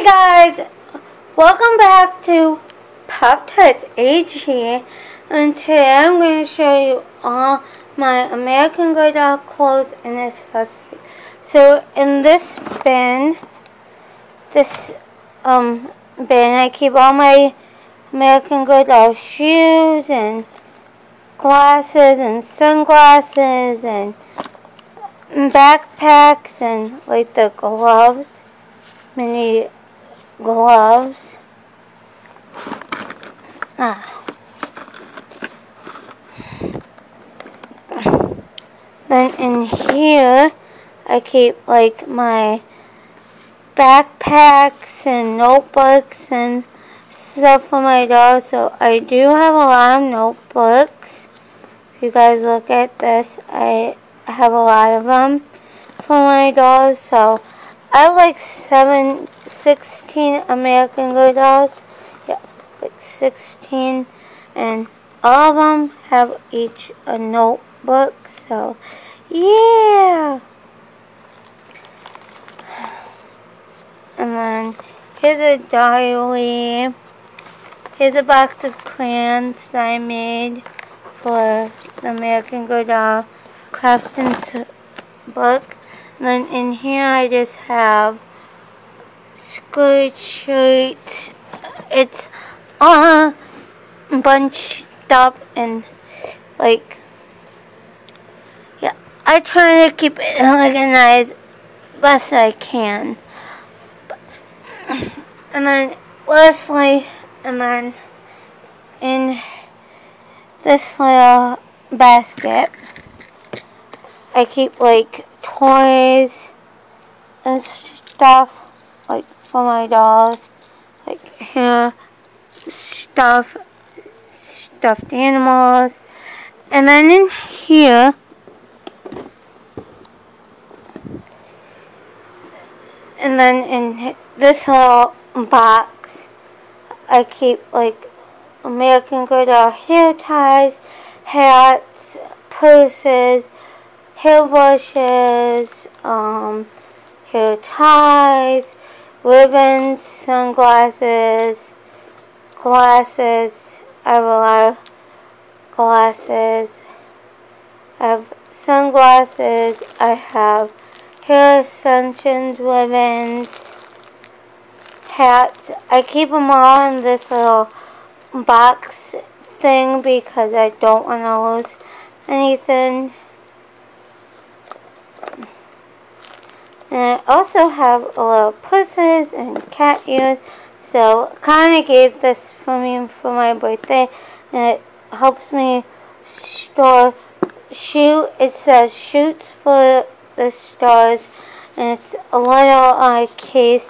Hey guys, welcome back to Pop Tarts AG and today I'm going to show you all my American Girl doll clothes and accessories. So in this bin, this um bin I keep all my American Girl doll shoes and glasses and sunglasses and backpacks and like the gloves. Mini gloves. Ah. Then in here, I keep like my backpacks and notebooks and stuff for my dog. So I do have a lot of notebooks. If you guys look at this, I have a lot of them for my dog. So I have like seven, 16 American Girl dolls. Yeah, like 16. And all of them have each a notebook. So, yeah. And then here's a diary. Here's a box of crayons that I made for the American Girl doll crafting book. Then in here I just have skirt shirts. It's uh bunched up and like yeah. I try to keep it organized best I can. And then lastly, and then in this little basket, I keep like toys and stuff like for my dolls like hair stuff stuffed animals. And then in here and then in this little box I keep like American Girl doll hair ties, hats, purses, hairbrushes, um, hair ties, ribbons, sunglasses, glasses. I have a lot of glasses. I have sunglasses. I have hair extensions, ribbons, hats. I keep them all in this little box thing because I don't want to lose anything. And I also have a little pussies and cat ears. So kind of gave this for me for my birthday. And it helps me store, shoot. It says shoots for the stars. And it's a little uh, case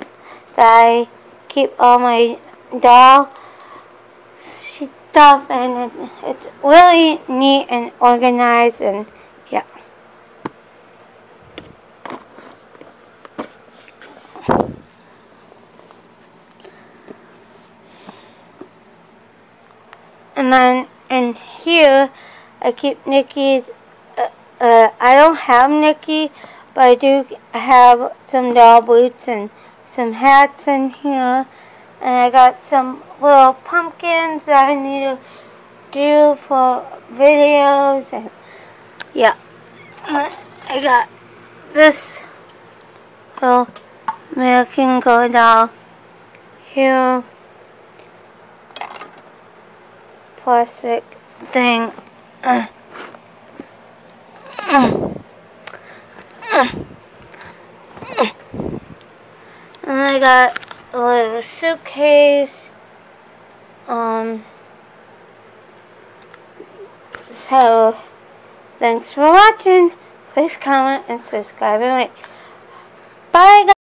that I keep all my doll stuff and it's really neat and organized and yeah. And then in here, I keep Nikki's, uh, uh, I don't have Nikki, but I do have some doll boots and some hats in here. And I got some little pumpkins that I need to do for videos. And yeah, I got this little American Girl doll here. plastic thing. Uh, uh, and I got a little suitcase. Um, so, thanks for watching. Please comment and subscribe and wait. Bye guys.